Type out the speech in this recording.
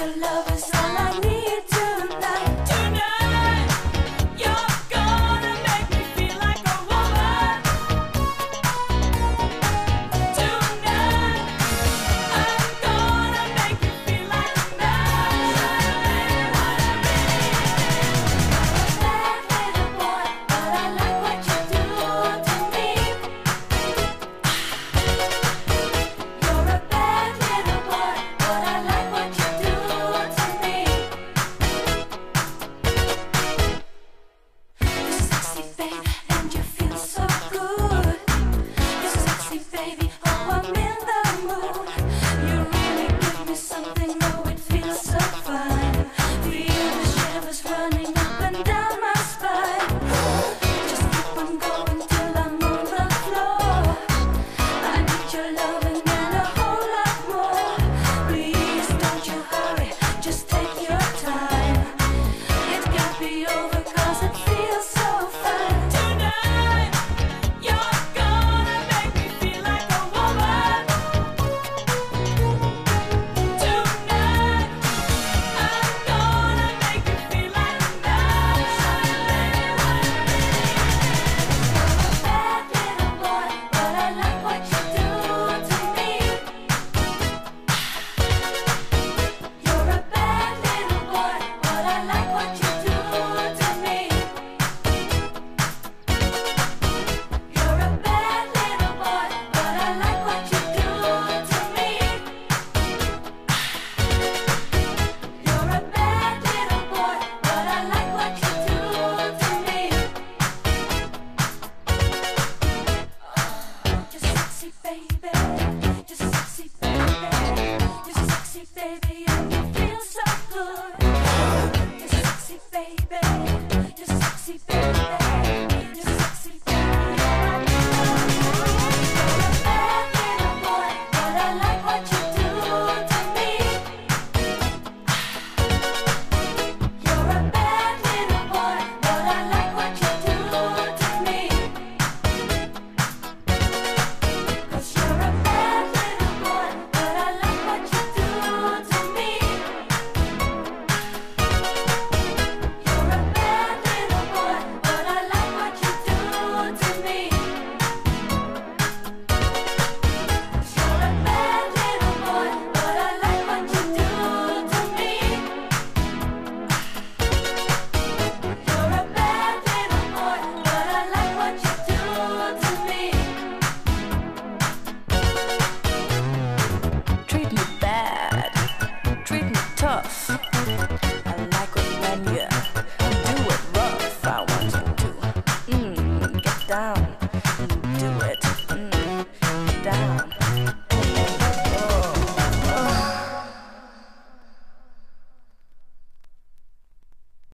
your love is all I need. sexy, babe.